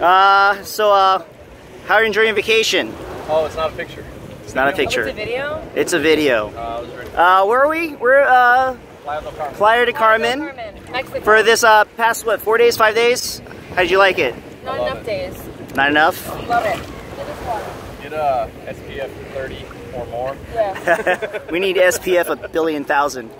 Uh, so, uh, how are you enjoying vacation? Oh, it's not a picture. It's not a picture. It's a video? It's a video. Uh, uh where are we? We're, uh, Playa de Carmen. Playa de Carmen. Mexico. For this, uh, past, what, four days, five days? How did you like it? Not enough it. days. Not enough? Love it. Get uh, SPF 30 or more. Yeah. we need SPF a billion thousand.